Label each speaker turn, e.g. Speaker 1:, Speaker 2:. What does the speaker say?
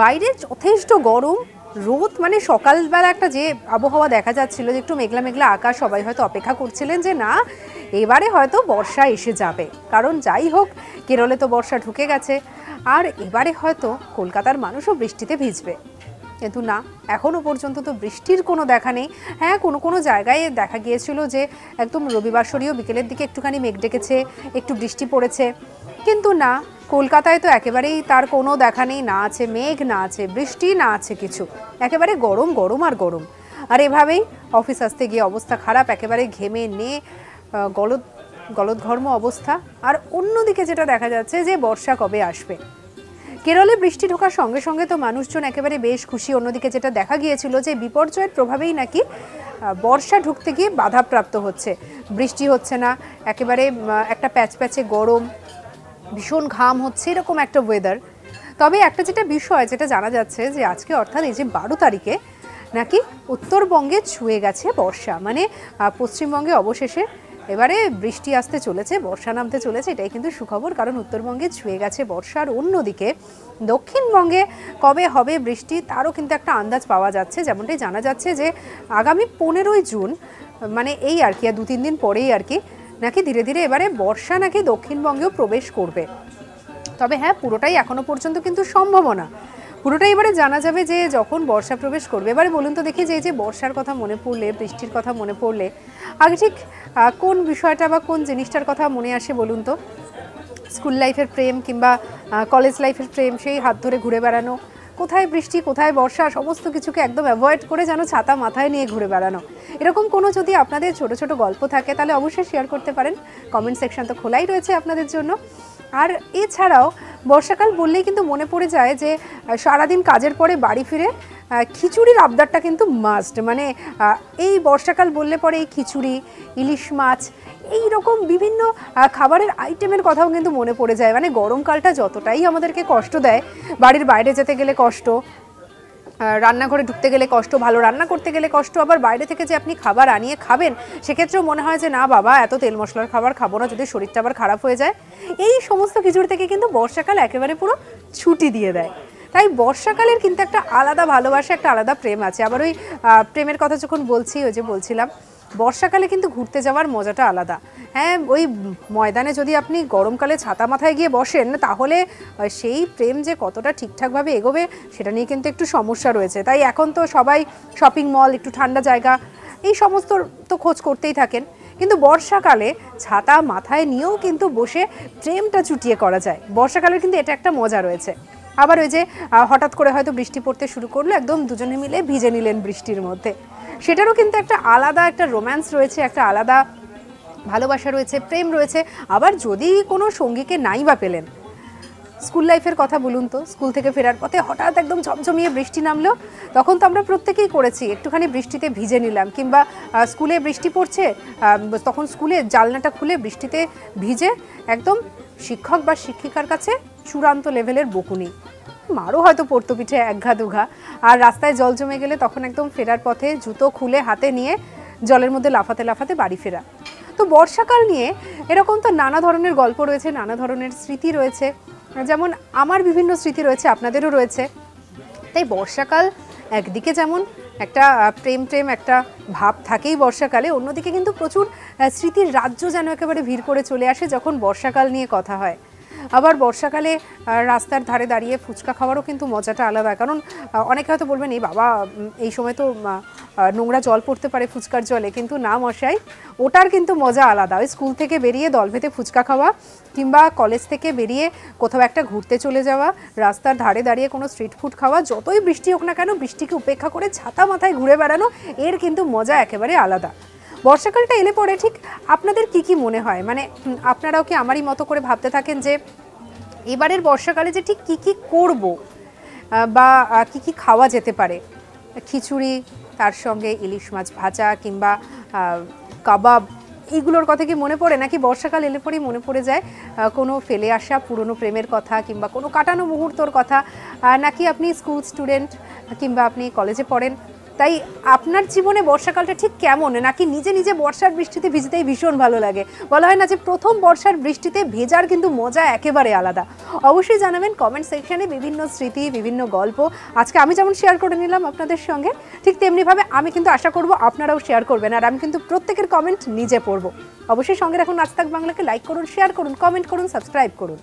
Speaker 1: বাইরে যথেষ্ট গরম, রোদ মানে সকালবেলা একটা যে আবহাওয়া দেখা যাচ্ছিল যে একটু মেঘলা মেঘলা আকাশ, সবাই হয়তো অপেক্ষা করছিলেন যে না, এবারে হয়তো বর্ষা এসে যাবে। কারণ যাই হোক, কেরলে তো বর্ষা ঢুকে গেছে। আর এবারে হয়তো কলকাতার মানুষও বৃষ্টিতে ভিজবে। কিন্তু না এখনও পর্যন্ত তো বৃষ্টির কোনো দেখা নেই। হ্যাঁ কোনো কোনো জায়গায় দেখা গিয়েছিল যে একদম রবিবাসরীয় বিকেলের দিকে একটুখানি মেঘ ডেকেছে, একটু বৃষ্টি পড়েছে। কিন্তু না, কলকাতায় তো একেবারেই তার কোনো দেখা নেই, না আছে মেঘ, না আছে বৃষ্টি, না আছে কিছু। একেবারে গরম গরম আর গরম। আর এভাবেই অফিস আসতে গিয়ে অবস্থা খারাপ, একেবারে ঘেমে নে গলদ, গলদঘর্ম অবস্থা। আর অন্যদিকে যেটা দেখা যাচ্ছে যে বর্ষা কবে আসবে। কেরলে বৃষ্টি ঢোকার সঙ্গে সঙ্গে তো মানুষজন একেবারে বেশ খুশি। অন্যদিকে যেটা দেখা গিয়েছিল যে বিপর্যয়ের প্রভাবেই নাকি বর্ষা ঢুকতে গিয়ে বাধাপ্রাপ্ত হচ্ছে। বৃষ্টি হচ্ছে না, একেবারে একটা প্যাচ প্যাচে গরম ভীষণ ঘাম হচ্ছে, এরকম একটা ওয়েদার তবে একটা যেটা বিষয়, যেটা জানা যাচ্ছে যে আজকে অর্থাৎ এই যে বারো তারিখে নাকি উত্তরবঙ্গে ছুঁয়ে গেছে বর্ষা। মানে পশ্চিমবঙ্গে অবশেষে এবারে বৃষ্টি আসতে চলেছে, বর্ষা নামতে চলেছে, এটাই কিন্তু সুখবর। কারণ উত্তরবঙ্গে ছুঁয়ে গেছে বর্ষার অন্যদিকে, দক্ষিণবঙ্গে কবে হবে বৃষ্টি, তারও কিন্তু একটা আন্দাজ পাওয়া যাচ্ছে। যেমনটাই জানা যাচ্ছে যে, আগামী পনেরোই জুন মানে এই আর কি, আর দু তিন দিন পরেই আর কি নাকি ধীরে ধীরে এবারে বর্ষা নাকি দক্ষিণবঙ্গেও প্রবেশ করবে? তবে হ্যাঁ পুরোটাই এখনও পর্যন্ত কিন্তু সম্ভাবনা। পুরোটাই এবারে জানা যাবে যে যখন বর্ষা প্রবেশ করবে। এবারে বলুন তো দেখি যে এই যে বর্ষার কথা মনে পড়লে, বৃষ্টির কথা মনে পড়লে, আগে ঠিক কোন বিষয়টা বা কোন জিনিসটার কথা মনে আসে বলুন তো? স্কুল লাইফের প্রেম কিংবা কলেজ লাইফের প্রেম, সেই হাত ধরে ঘুরে বেড়ানো কোথায় বৃষ্টি, কোথায় বর্ষা, সমস্ত কিছুকে একদম অ্যাভয়েড করে যেন ছাতা মাথায় নিয়ে ঘুরে বেড়ানো। এরকম কোনো যদি আপনাদের ছোট ছোট গল্প থাকে, তাহলে অবশ্যই শেয়ার করতে পারেন। কমেন্ট সেকশন তো খোলাই রয়েছে আপনাদের জন্য। আর এছাড়াও, বর্ষাকাল বললেই কিন্তু মনে পড়ে যায় যে সারাদিন কাজের পরে বাড়ি ফিরে খিচুড়ির আবদারটা কিন্তু মাস্ট মানে এই বর্ষাকাল বললে পরে এই খিচুড়ি, ইলিশ মাছ, এই রকম বিভিন্ন খাবারের আইটেমের কথাও কিন্তু মনে পড়ে যায়। মানে গরমকালটা যতটাই আমাদেরকে কষ্ট দেয়, বাড়ির বাইরে যেতে গেলে কষ্ট রান্নাঘরে ঢুকতে গেলে কষ্ট, ভালো রান্না করতে গেলে কষ্ট, আবার বাইরে থেকে যে আপনি খাবার আনিয়ে খাবেন, সেক্ষেত্রেও মনে হয় যে, না বাবা, এত তেল মশলার খাবার খাব না, যদি শরীরটা আবার খারাপ হয়ে যায়। এই সমস্ত কিছুর থেকে কিন্তু বর্ষাকাল একেবারে পুরো ছুটি দিয়ে দেয়। তাই বর্ষাকালের কিন্তু একটা আলাদা ভালোবাসা, একটা আলাদা প্রেম আছে। আবার ওই প্রেমের কথা যখন বলছি, ওই যে বলছিলাম, বর্ষাকালে কিন্তু ঘুরতে যাওয়ার মজাটা আলাদা। হ্যাঁ ওই ময়দানে যদি আপনি গরমকালে ছাতা মাথায় গিয়ে বসেন, তাহলে সেই প্রেম যে কতটা ঠিকঠাকভাবে এগোবে, সেটা নিয়ে কিন্তু একটু সমস্যা রয়েছে। তাই এখন তো সবাই শপিং মল একটু ঠান্ডা জায়গা, এই সমস্ত তো খোঁজ করতেই থাকেন। কিন্তু বর্ষাকালে ছাতা মাথায় নিয়েও কিন্তু বসে প্রেমটা চুটিয়ে করা যায়। বর্ষাকালের কিন্তু এটা একটা মজা রয়েছে। আবার ওই যে হঠাৎ করে হয়তো বৃষ্টি পড়তে শুরু করল, একদম দুজনে মিলে ভিজে নিলেন বৃষ্টির মধ্যে। সেটারও কিন্তু একটা আলাদা একটা রোম্যান্স রয়েছে, একটা আলাদা ভালোবাসা রয়েছে, প্রেম রয়েছে। আবার যদি কোনো সঙ্গীকে নাই বা পেলেন, স্কুল লাইফের কথা বলুন তো, স্কুল থেকে ফেরার পথে হঠাৎ একদম ঝমঝমিয়ে বৃষ্টি নামলো, তখন তো আমরা প্রত্যেকেই করেছি, একটুখানি বৃষ্টিতে ভিজে নিলাম, কিংবা স্কুলে বৃষ্টি পড়ছে তখন স্কুলে জালনাটা খুলে বৃষ্টিতে ভিজে একদম শিক্ষক বা শিক্ষিকার কাছে চূড়ান্ত লেভেলের বকুনি। মারও হয়তো পড়তো পিঠে একঘা দুঘা আর রাস্তায় জল জমে গেলে তখন একদম ফেরার পথে জুতো খুলে হাতে নিয়ে জলের মধ্যে লাফাতে লাফাতে বাড়ি ফেরা। তো বর্ষাকাল নিয়ে এরকম তো নানা ধরনের গল্প রয়েছে, নানা ধরনের স্মৃতি রয়েছে। যেমন আমার বিভিন্ন স্মৃতি রয়েছে, আপনাদেরও রয়েছে। তাই বর্ষাকাল একদিকে যেমন একটা প্রেম প্রেম একটা ভাব থাকেই বর্ষাকালে, অন্যদিকে কিন্তু প্রচুর স্মৃতির রাজ্য যেন একেবারে ভিড় করে চলে আসে যখন বর্ষাকাল নিয়ে কথা হয়। আবার বর্ষাকালে রাস্তার ধারে দাঁড়িয়ে ফুচকা খাওয়ারও কিন্তু মজাটা আলাদা। কারণ অনেকে হয়তো বলবেন, এই বাবা এই সময় তো নোংরা জল পড়তে পারে ফুচকার জলে। কিন্তু না মশাই, ওটার কিন্তু মজা আলাদা। ওই স্কুল থেকে বেরিয়ে দল ভেতে ফুচকা খাওয়া কিংবা কলেজ থেকে বেরিয়ে কোথাও একটা ঘুরতে চলে যাওয়া, রাস্তার ধারে দাঁড়িয়ে কোনো স্ট্রিট ফুড খাওয়া, যতই বৃষ্টি হোক না কেন, বৃষ্টিকে উপেক্ষা করে ছাতা মাথায় ঘুরে বেড়ানো, এর কিন্তু মজা একেবারে আলাদা। বর্ষাকালটা এলে পরে ঠিক আপনাদের কি কি মনে হয়? মানে আপনারাও কি আমারই মতো করে ভাবতে থাকেন যে এবারের বর্ষাকালে যে ঠিক কি কি করব? বা কি কি খাওয়া যেতে পারে? খিচুড়ি, তার সঙ্গে ইলিশ মাছ ভাজা কিংবা কাবাব এইগুলোর কথা কি মনে পড়ে? নাকি বর্ষাকাল এলে পরেই মনে পড়ে যায় কোনো ফেলে আসা পুরনো প্রেমের কথা কিংবা কোনো কাটানো মুহূর্তর কথা? নাকি আপনি স্কুল স্টুডেন্ট কিংবা আপনি কলেজে পড়েন তাই আপনার জীবনে বর্ষাকালটা ঠিক কেমন? নাকি নিজে নিজে বর্ষার বৃষ্টিতে ভিজতেই ভীষণ ভালো লাগে? বলা হয় না যে প্রথম বর্ষার বৃষ্টিতে ভেজার কিন্তু মজা একেবারে আলাদা। অবশ্যই জানাবেন কমেন্ট সেকশানে বিভিন্ন স্মৃতি, বিভিন্ন গল্প। আজকে আমি যেমন শেয়ার করে নিলাম আপনাদের সঙ্গে, ঠিক তেমনিভাবে আমি কিন্তু আশা করব আপনারাও শেয়ার করবেন। আর আমি কিন্তু প্রত্যেকের কমেন্ট নিজে পড়ব। অবশ্যই সঙ্গে রাখুন আজ বাংলাকে লাইক করুন শেয়ার করুন কমেন্ট করুন সাবস্ক্রাইব করুন।